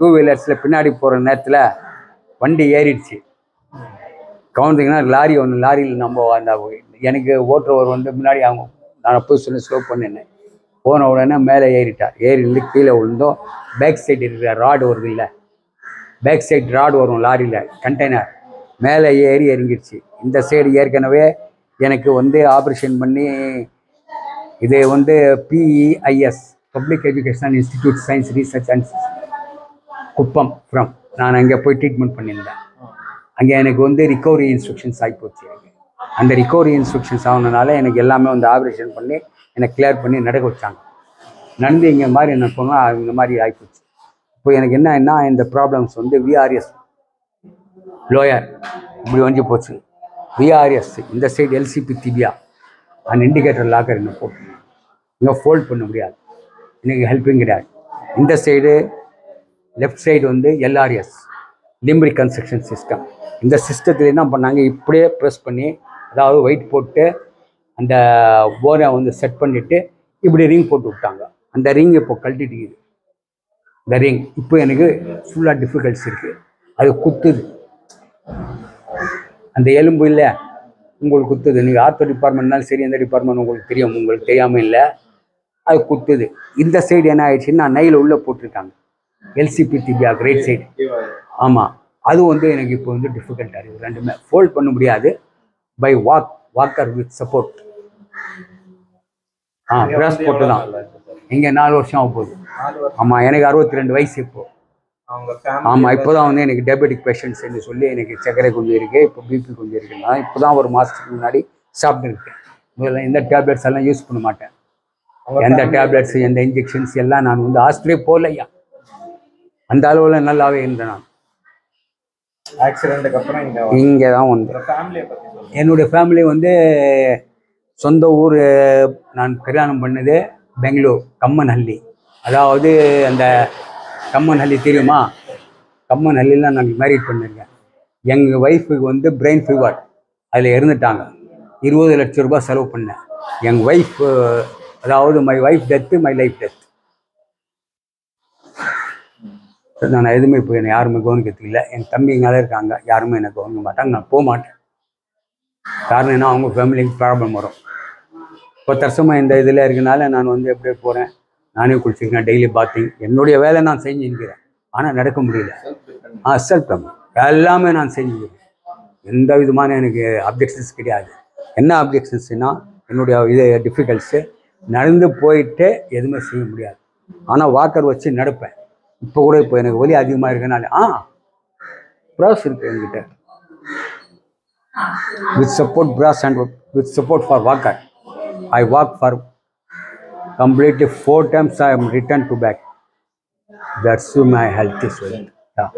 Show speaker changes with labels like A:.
A: Two வீலர்ஸில் பின்னாடி போகிற நேரத்தில் வண்டி ஏறிடுச்சு. கவுந்திங்கன்னா லாரி ஒன்று லாரியில் நம்ம அந்த எனக்கு ஓட்டுறவர் வந்து முன்னாடி அவங்க நான் போய் சொல்லி ஸ்லோ பண்ணினேன். போன உடனே மேலே ஏறிட்டார் ஏறி இருந்து கீழே விழுந்தோம். பேக் சைடு இருக்கிற ராடு வருது இல்லை. பேக் சைடு ராடு வரும் லாரியில் கண்டெய்னர் மேலே ஏறி இறங்கிடுச்சு. இந்த சைடு ஏற்கனவே எனக்கு வந்து ஆப்ரேஷன் பண்ணி இது வந்து PEIS public education institute science research and Kuppam from நான் அங்கே போய் ட்ரீட்மெண்ட் பண்ணியிருந்தேன். அங்கே எனக்கு வந்து ரிகவரி இன்ஸ்ட்ரக்ஷன்ஸ் ஆகிப்போச்சு எனக்கு. அந்த ரிகவரி இன்ஸ்ட்ரக்ஷன்ஸ் ஆனதுனால எனக்கு எல்லாமே வந்து ஆப்ரேஷன் பண்ணி என்னை கிளியர் பண்ணி நடக்க வச்சாங்க. நடந்து இங்கே மாதிரி என்ன போனால் இந்த மாதிரி ஆகிப்போச்சு இப்போ எனக்கு என்னன்னா இந்த ப்ராப்ளம்ஸ் வந்து விஆர்எஸ் லோயர் இப்படி வந்து போச்சு. விஆர்எஸ் இந்த சைடு எல்சிபி திபியா அந்த இண்டிகேட்டர் லாக்கர் என்ன போட்டு. இங்கே ஃபோல்ட் பண்ண முடியாது. எனக்கு ஹெல்ப்பிங் கிடையாது. இந்த சைடு லெஃப்ட் சைடு வந்து எல்ஆர்எஸ் லிம்பரி கன்ஸ்ட்ரக்ஷன் சிஸ்டம் இந்த சிஸ்டத்தில் என்ன பண்ணாங்க? இப்படியே ப்ரெஸ் பண்ணி அதாவது ஒயிட் போட்டு அந்த போரை வந்து செட் பண்ணிவிட்டு இப்படி ரிங் போட்டு விட்டாங்க. அந்த ரிங் இப்போ கழட்டிட்டு இந்த ரிங் இப்போ எனக்கு ஃபுல்லாக டிஃபிகல்ட்ஸ் இருக்குது அது குத்துது. அந்த எலும்பு இல்லை உங்களுக்கு குத்துது. நீங்கள் ஆர்த்தோ டிபார்ட்மெண்ட்னாலும் சரி எந்த டிபார்ட்மெண்ட் உங்களுக்கு தெரியும்? உங்களுக்கு தெரியாமல் இல்லை அது குத்துது. இந்த சைடு என்ன ஆயிடுச்சுன்னா நையில் உள்ளே போட்டிருக்காங்க. எல்சிபி டிபியா கிரேட் சைடு ஆமாம் அது வந்து எனக்கு இப்போ வந்து டிஃபிகல்ட்டாக இருக்குது. ரெண்டுமே ஃபோல்ட் பண்ண முடியாது. By walk walker with support a brace போட்டு தான் இங்கே நாலு வருஷம் ஆக போகுது. ஆமாம் எனக்கு அறுபத்தி ரெண்டு வயசு இப்போ.
B: அவங்க ஃபேமிலி
A: ஆமாம் இப்போ தான் வந்து எனக்கு டயபெட்டிக் பேஷண்ட்ஸ்னு சொல்லி எனக்கு சர்க்கரை கொஞ்சம் இருக்குது இப்போ பிபி கொஞ்சம் இருக்குது நான் இப்போ தான் ஒரு மாதத்துக்கு முன்னாடி சாப்பிட்டு இருக்கேன். முதல்ல எந்த டேப்லெட்ஸ் எல்லாம் யூஸ் பண்ண மாட்டேன். எந்த டேப்லெட்ஸ் எந்த இன்ஜெக்ஷன்ஸ் எல்லாம் நான் வந்து ஹாஸ்பிட்டலே போகலையா? அந்த அளவில் நல்லாவே இருந்தேன் நான்.
B: ஆக்சிடென்ட்டுக்கு அப்புறம் இங்க
A: இங்கே தான் வந்து. என்னுடைய ஃபேமிலி வந்து சொந்த ஊர் நான் கல்யாணம் பண்ணது பெங்களூர் கம்மன்ஹள்ளி அதாவது அந்த கம்மன்ஹள்ளி தெரியுமா? கம்மன்ஹள்ளியில் நான் மேரேஜ் பண்ணியிருக்கேன் எங்கள் ஒய்ஃபுக்கு வந்து பிரெயின் ஃபீவர் அதில் இறந்துட்டாங்க. இருபது லட்ச ரூபாய் செலவு பண்ணேன். எங்கள் ஒய்ஃப் அதாவது my wife death my life death நான் எதுவுமே இப்போ என்னை யாருமே கவனிக்கிறதுக்கு இல்லை. என் தம்பிங்களாம் இருக்காங்க. யாருமே என்னை கவனிக்க மாட்டாங்க. நான் போக மாட்டேன். காரணம் என்ன? அவங்க ஃபேமிலிக்கு ப்ராப்ளம் வரும். இப்போ தர்சமாக இந்த இதில் இருக்கனால நான் வந்து எப்படி போகிறேன் நானே குளிச்சிருக்கேன் டெய்லி பாத்திங் என்னுடைய வேலை நான் செஞ்சுக்கிறேன் ஆனால் நடக்க முடியல. ஆ செல்ஃப் எல்லாமே நான் செஞ்சுக்கிறேன் எந்த விதமான எனக்கு அப்ஜெக்ஷன்ஸ் கிடையாது. என்ன அப்ஜெக்ஷன்ஸ்னால் என்னுடைய இது டிஃபிகல்ட்ஸு நடந்து போயிட்டு எதுவுமே செய்ய முடியாது. ஆனால் வாக்கர் வச்சு நடப்பேன். இப்போ கூட இப்போ எனக்கு வலி அதிகமாக இருக்கனால ஆ ப்ராஸ் இருக்கு என்கிட்ட with support brass and with support for walker. I walk for completely four times I am returned to back. That's why my health is well. Yeah.